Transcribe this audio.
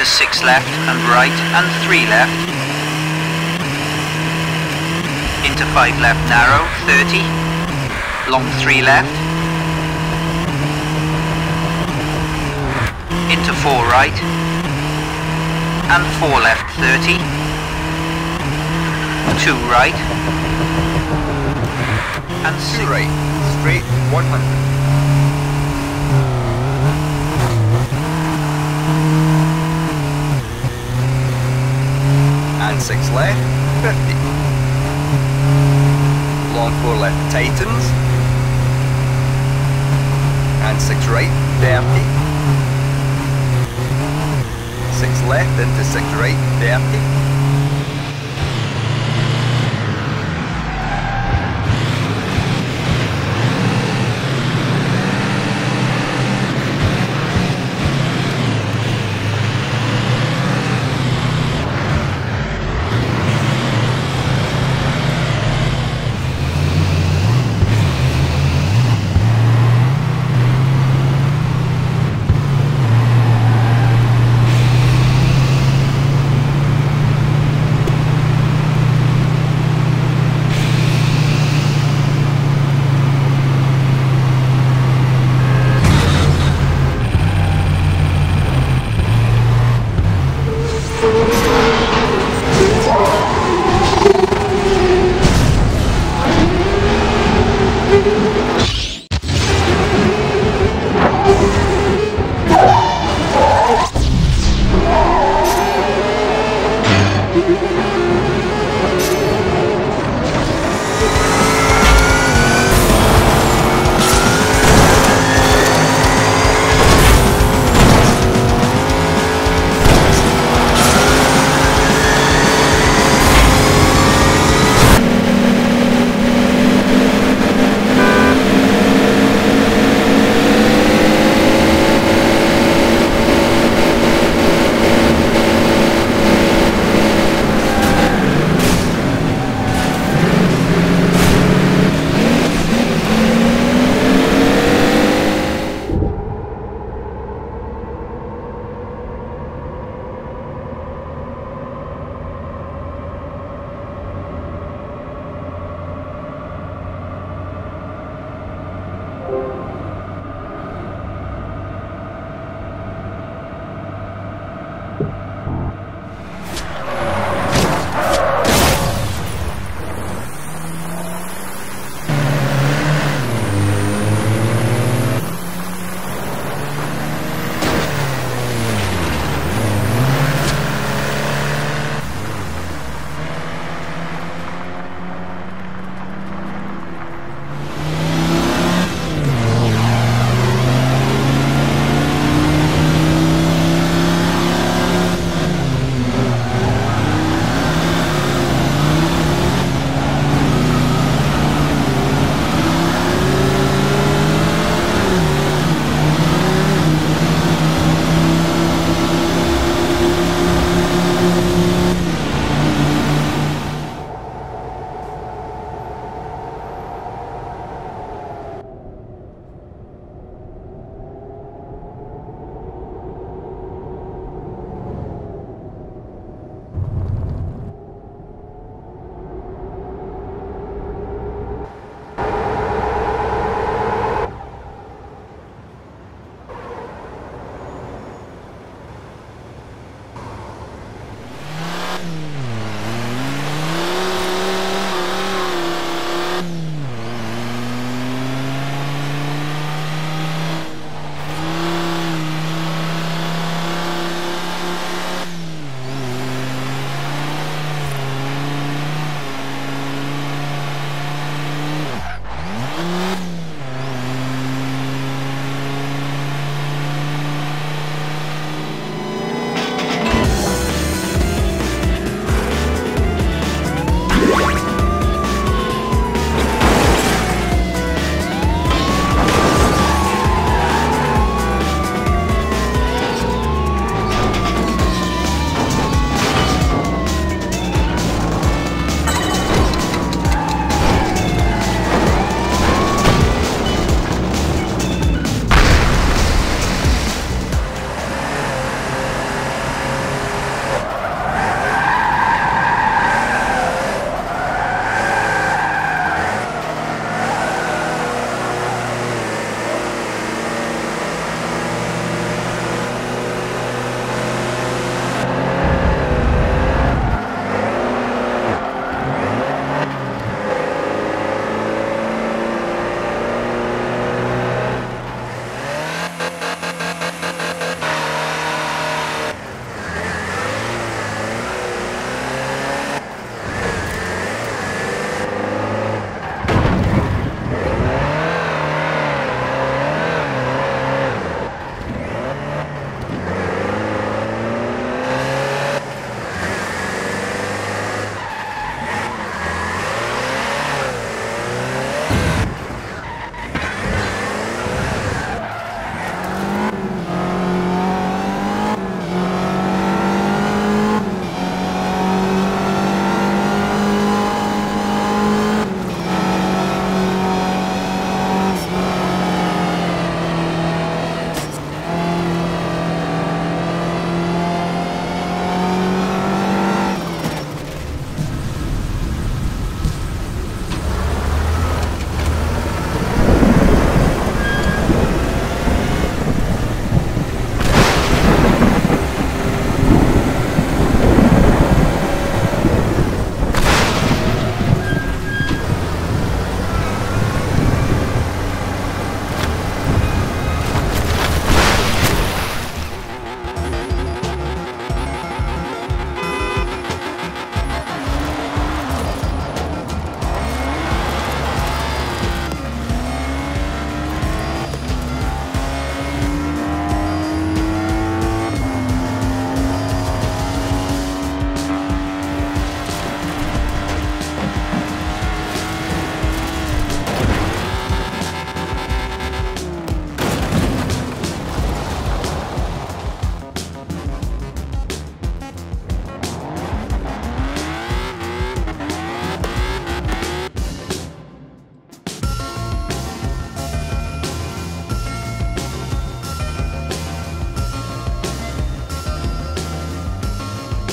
into 6 left and right and 3 left. Into 5 left narrow, 30. Long 3 left. Into 4 right. And 4 left, 30. 2 right. And 6 Right, straight 100. 6 left, 50. Long 4 left, tightens. And 6 right, 30. 6 left into 6 right, 30.